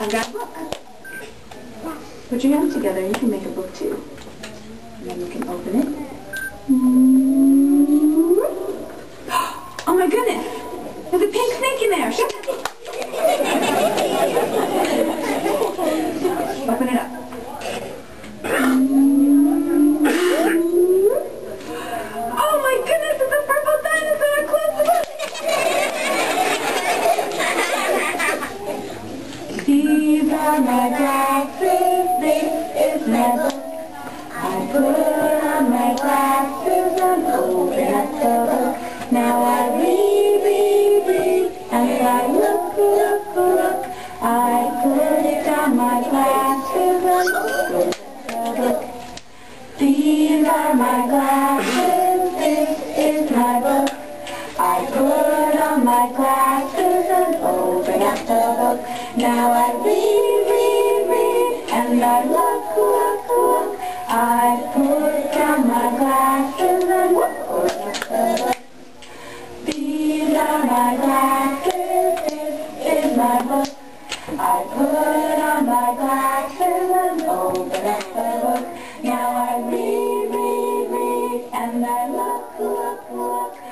I've got a book. Put your hands together. You can make a book too. And then you can open it. Oh my goodness! There's a pink snake in there. Open it up. Are my glasses, this is my book. I put on my glasses and open up the book. Now I read, read, read, and I look, look, look. I put on my glasses and open up the book. These are my glasses, this is my book. I put on my glasses Now I read, read, read, and I look, look, look. I put on my glasses and the book. These are my glasses, this is my book. I put on my glasses and open up the book. Now I read, read, read, and I look, look, look.